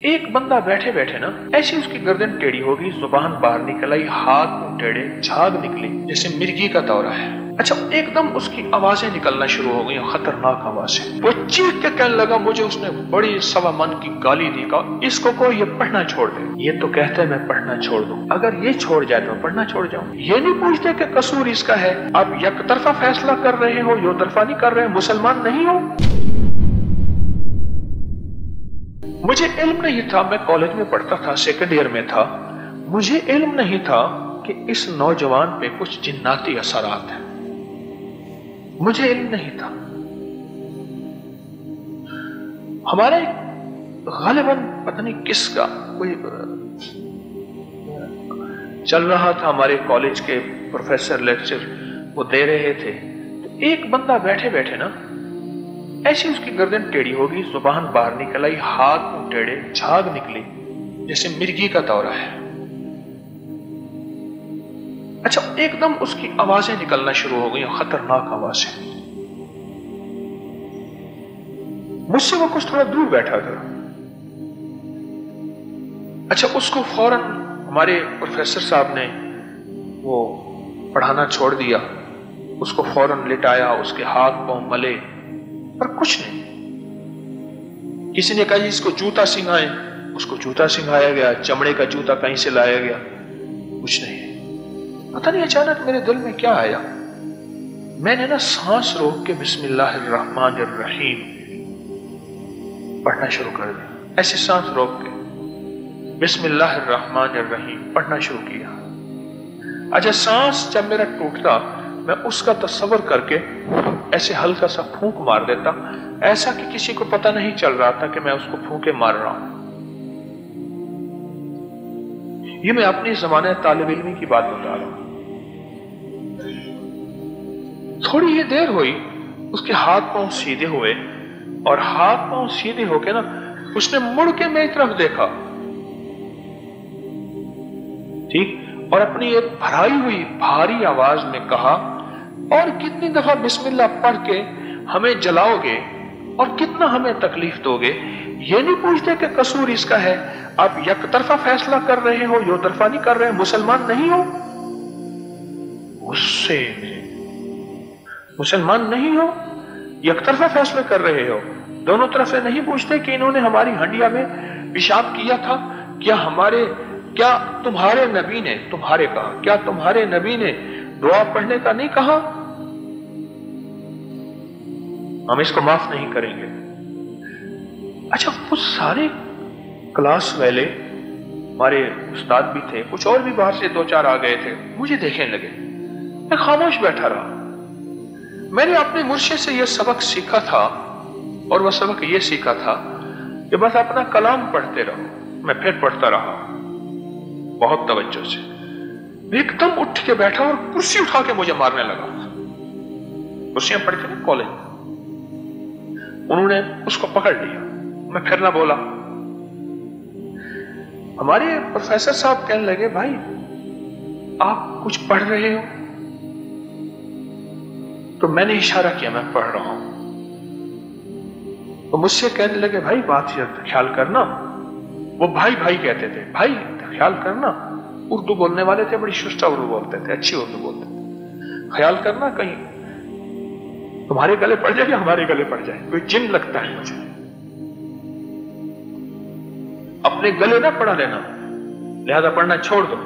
ایک بندہ بیٹھے بیٹھے نا ایسی اس کی گردن ٹیڑھی ہوگی، زبان باہر نکل آئی، ہاتھ منہ ٹیڑھے جھاگ نکلی، جیسے مرگی کا دورہ ہے۔ اچھا ایک دم اس کی آوازیں نکلنا شروع ہو گئی خطرناک آوازیں۔ وہ چیخ کے کہنے لگا، مجھے اس نے بڑی سوا من کی گالی دی، کہا، اس کو کوئی یہ پڑھنا چھوڑ دے۔ یہ تو کہتے میں پڑھنا چھوڑ دوں۔ اگر یہ چھوڑ جائے تو میں پڑھنا چھوڑ جاؤں۔ یہ نہیں پوچھتے کہ قصور اس کا ہے۔ آپ یک طرفہ فیصلہ کر رہے ہو، یو طرفہ نہیں کر رہے، مسلمان نہیں ہو۔ مجھے علم نہیں تھا، میں کالج میں پڑھتا تھا سیکنڈ ایئر میں تھا۔ مجھے علم نہیں تھا کہ اس نوجوان پہ کچھ جناتی اثرات ہیں۔ مجھے علم نہیں تھا۔ ہمارے غالباً پتہ نہیں کس کا کوئی، چل رہا تھا۔ ہمارے کالج کے پروفیسر لیکچر وہ دے رہے تھے۔ ایک بندہ بیٹھے بیٹھے نا ایسی اس کی گردن ٹیڑھی ہوگی، زبان باہر نکل آئی، ہاتھ منہ ٹیڑھے جھاگ نکلی، جیسے مرگی کا دورہ ہے۔ اچھا ایک دم اس کی آوازیں نکلنا شروع ہو گئی خطرناک آوازیں۔ مجھ سے وہ کچھ تھوڑا دور بیٹھا تھا۔ اچھا اس کو فوراً ہمارے پروفیسر صاحب نے وہ پڑھانا چھوڑ دیا۔ اس کو فوراً لٹایا، اس کے ہاتھ پاؤں ملے۔ پر کچھ نہیں۔ کسی نے کہا جی اس کو جوتا سنگھائے، اس کو جوتا سنگھایا گیا، چمڑے کا جوتا کہیں سے لایا گیا۔ کچھ نہیں۔ پتہ نہیں اچانک میرے دل میں کیا آیا۔ میں نے نا سانس روک کے بسم اللہ الرحمن الرحیم پڑھنا شروع کر دیا۔ ایسے سانس روک کے بسم اللہ الرحمن الرحیم پڑھنا شروع کیا۔ اچھا سانس جب میرا ٹوٹتا میں اس کا تصور کر کے ایسے ہلکا سا پھونک مار دیتا۔ ایسا کہ کسی کو پتہ نہیں چل رہا تھا کہ میں اس کو پھونکے مار رہا ہوں۔ یہ میں اپنی زمانہ طالب علمی کی بات بتا رہا ہوں۔ تھوڑی ہی دیر ہوئی، اس کے ہاتھ پاؤں سیدھے ہوئے اور ہاتھ پاؤں سیدھے ہو کے نا، اس نے مڑ کے میری طرف دیکھا۔ ٹھیک؟ اور اپنی ایک بھرائی ہوئی، بھاری آواز میں کہا اور کتنی دفعہ بسم اللہ پڑھ کے ہمیں جلاؤ گے اور کتنا ہمیں تکلیف دو گے؟ یہ نہیں پوچھتے کہ قصور اس کا ہے۔ آپ یک طرفہ فیصلہ کر رہے ہو، یو طرفہ نہیں کر رہے، مسلمان نہیں ہو؟ غصے میں۔ مسلمان نہیں ہو، یک طرفہ فیصلہ کر رہے ہو۔ دونوں طرف سے نہیں پوچھتے کہ انہوں نے ہماری ہنڈیا میں پیشاب کیا تھا؟ کیا ہمارے، کیا تمہارے نبی نے تمہارے کہا؟ کیا تمہارے نبی نے دعا پڑھنے کا نہیں کہا؟ ہم اس کو معاف نہیں کریں گے۔ اچھا وہ سارے کلاس والے ہمارے استاد بھی تھے، کچھ اور بھی باہر سے دو چار آ گئے تھے۔ مجھے دیکھنے لگے۔ میں خاموش بیٹھا رہا۔ میں نے اپنے مرشے سے یہ سبق سیکھا تھا اور وہ سبق یہ سیکھا تھا کہ بس اپنا کلام پڑھتے رہو۔ میں پھر پڑھتا رہا۔ بہت توجہ سے۔ ایک دم اٹھ کے بیٹھا اور کرسی اٹھا کے مجھے مارنے لگا۔ کرسیاں پڑھتے نا کالج۔ انہوں نے اس کو پکڑ لیا۔ میں پھر نہ بولا۔ ہمارے پروفیسر صاحب کہنے لگے، بھائی، آپ کچھ پڑھ رہے ہو? تو میں نے اشارہ کیا، میں پڑھ رہا ہوں. تو مجھ سے کہنے لگے، بھائی، بات خیال کرنا۔ وہ بھائی بھائی کہتے تھے، بھائی، خیال کرنا۔ اردو بولنے والے تھے، بڑی ششٹا اردو بولتے تھے، اچھی اردو بولتے تھے۔ خیال کرنا کہیں تمہارے گلے پڑ جائے یا ہمارے گلے پڑ جائے کوئی جن لگتا ہے مجھے۔ اپنے گلے نہ پڑھا لینا۔ لہذا پڑھنا چھوڑ دو۔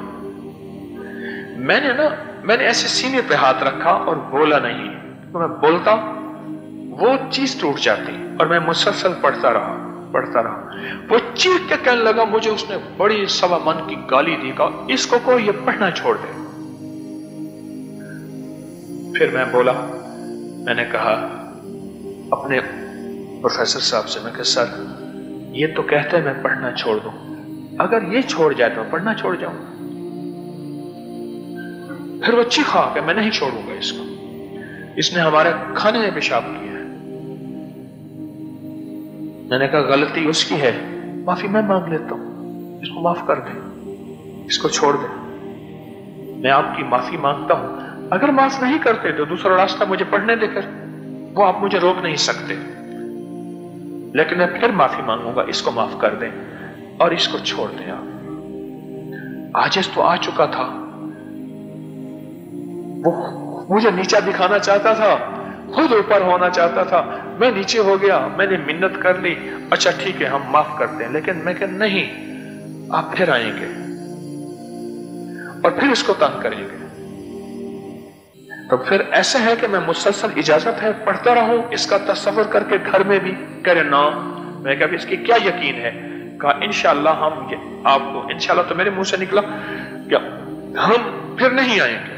میں نے نا، میں نے ایسے سینے پہ ہاتھ رکھا اور بولا نہیں۔ تو میں بولتا وہ چیز ٹوٹ جاتی اور میں مسلسل پڑھتا رہا پڑھتا رہا۔ وہ چیخ کے کہنے لگا، مجھے اس نے بڑی سوا من کی گالی دی، کہا، اس کو کوئی یہ پڑھنا چھوڑ دے۔ پھر میں بولا میں نے کہا، اپنے پروفیسر صاحب سے میں کہ، سر، یہ تو کہتے ہیں میں پڑھنا چھوڑ دوں۔ اگر یہ چھوڑ جائے تو میں پڑھنا چھوڑ جاؤں۔ پھر وہ چیخا کہ میں نہیں چھوڑوں گا اس کو۔ اس نے ہمارے کھانے میں پیشاب کیا میں نے کہا، غلطی اس کی ہے۔ معافی میں مانگ لیتا ہوں۔ اس کو معاف کر دیں۔ اس کو چھوڑ دیں۔ میں آپ کی معافی مانگتا ہوں۔ اگر معاف نہیں کرتے تو دوسرا راستہ مجھے پڑھنے دے کر وہ آپ مجھے روک نہیں سکتے۔ لیکن میں پھر معافی مانگوں گا، اس کو معاف کر دیں اور اس کو چھوڑ دیں آپ۔ آجز تو آ چکا تھا۔ وہ مجھے نیچا دکھانا چاہتا تھا، خود اوپر ہونا چاہتا تھا۔ میں نیچے ہو گیا، میں نے منت کر لی۔ اچھا ٹھیک ہے، ہم معاف کرتے ہیں لیکن میں کہ نہیں، آپ پھر آئیں گے اور پھر اس کو تنگ کریں گے۔ تو پھر ایسا ہے کہ میں مسلسل اجازت ہے، پڑھتا رہوں، اس کا تصور کر کے گھر میں بھی کرے نا میں کہ اس کی کیا یقین ہے؟ کہا، انشاءاللہ ہم آپ کو، انشاءاللہ تو میرے منہ سے نکلا۔ کہ ہم پھر نہیں آئیں گے۔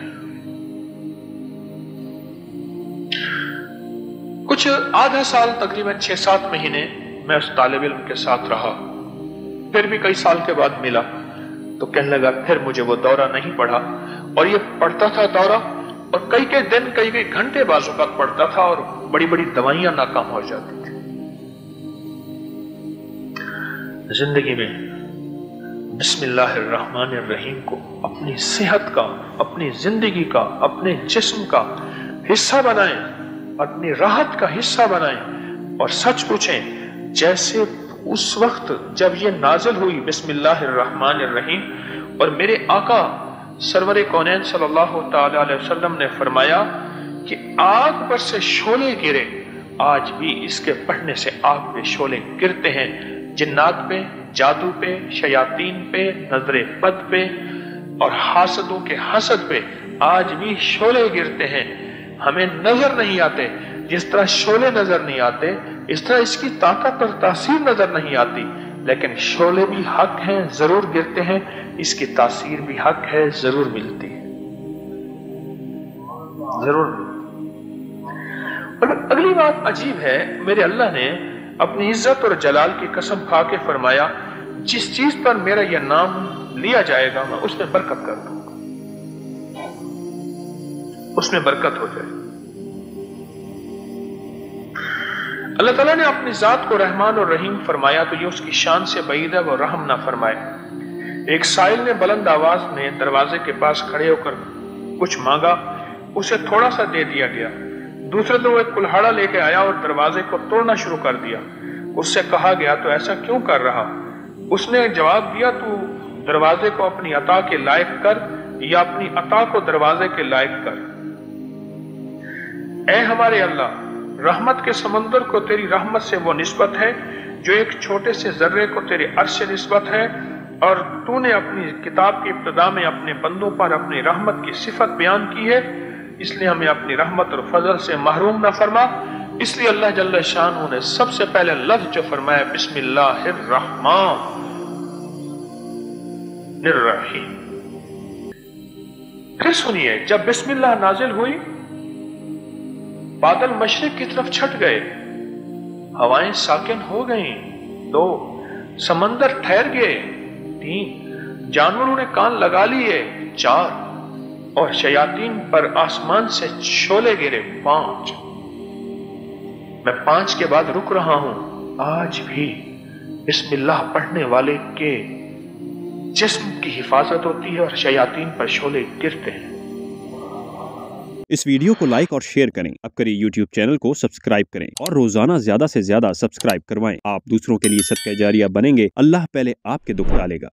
کچھ آدھا سال، تقریباً چھ سات مہینے میں اس طالب علم کے ساتھ رہا۔ پھر بھی کئی سال کے بعد ملا۔ تو کہنے لگا، پھر مجھے وہ دورہ نہیں پڑھا۔ اور یہ پڑھتا تھا دورہ اور کئی کئی دن، کئی کئی گھنٹے بعض اوقات پڑھتا تھا اور بڑی بڑی دوائیاں ناکام ہو جاتی تھی زندگی میں بسم اللہ الرحمن الرحیم کو اپنی صحت کا، اپنی زندگی کا، اپنے جسم کا حصہ بنائیں، اپنی راحت کا حصہ بنائیں اور سچ پوچھیں، جیسے اس وقت جب یہ نازل ہوئی بسم اللہ الرحمن الرحیم اور میرے آقا سرور کونین صلی اللہ تعالی علیہ وسلم نے فرمایا کہ آگ پر سے شولے گرے، آج بھی اس کے پڑھنے سے آگ پہ شولے گرتے ہیں۔ جنات پہ، جادو پہ، شیاطین پہ، نظر بد پہ اور حاسدوں کے حسد پہ آج بھی شولے گرتے ہیں۔ ہمیں نظر نہیں آتے۔ جس طرح شولے نظر نہیں آتے، اس طرح اس کی طاقت اور تاثیر نظر نہیں آتی۔ لیکن شولے بھی حق ہیں، ضرور گرتے ہیں۔ اس کی تاثیر بھی حق ہے، ضرور ملتی ہے۔ ضرور۔ اور اگلی بات عجیب ہے، میرے اللہ نے اپنی عزت اور جلال کی قسم کھا کے فرمایا، جس چیز پر میرا یہ نام لیا جائے گا، میں اس میں برکت کر دوں گا اس میں برکت ہو جائے۔ اللہ تعالیٰ نے اپنی ذات کو رحمان اور رحیم فرمایا تو یہ اس کی شان سے بعید ہے، وہ رحم نہ فرمائے۔ ایک سائل نے بلند آواز میں دروازے کے پاس کھڑے ہو کر کچھ مانگا، اسے تھوڑا سا دے دیا گیا۔ دوسرے دن وہ ایک کلہاڑا لے کے آیا اور دروازے کو توڑنا شروع کر دیا۔ اس سے کہا گیا، تو ایسا کیوں کر رہا؟ اس نے جواب دیا، تو دروازے کو اپنی عطا کے لائق کر یا اپنی عطا کو دروازے کے لائق کر۔ اے ہمارے اللہ رحمت کے سمندر کو تیری رحمت سے وہ نسبت ہے، جو ایک چھوٹے سے ذرے کو تیری عرش سے نسبت ہے، اور تو نے اپنی کتاب کی ابتدا میں اپنے بندوں پر اپنی رحمت کی صفت بیان کی ہے۔ اس لیے ہمیں اپنی رحمت اور فضل سے محروم نہ فرما۔ اس لیے اللہ جل شان نے سب سے پہلے لفظ جو فرمایا، بسم اللہ الرحمن الرحیم۔ پھر سنیے، جب بسم اللہ نازل ہوئی بادل مشرق کی طرف چھٹ گئے۔ ہوائیں ساکن ہو گئیں۔ دو سمندر ٹھہر گئے۔ تین جانوروں نے کان لگا لیے۔ چار اور شیاطین پر آسمان سے چھولے گرے۔ پانچ۔ میں پانچ کے بعد رک رہا ہوں۔ آج بھی بسم اللہ پڑھنے والے کے جسم کی حفاظت ہوتی ہے اور شیاطین پر شولے گرتے ہیں۔ اس ویڈیو کو لائک اور شیئر کریں۔ اب کری یوٹیوب چینل کو سبسکرائب کریں اور روزانہ زیادہ سے زیادہ سبسکرائب کروائیں۔ آپ دوسروں کے لیے صدقہ جاریہ بنیں گے۔ اللہ پہلے آپ کے دکھ ڈالے گا۔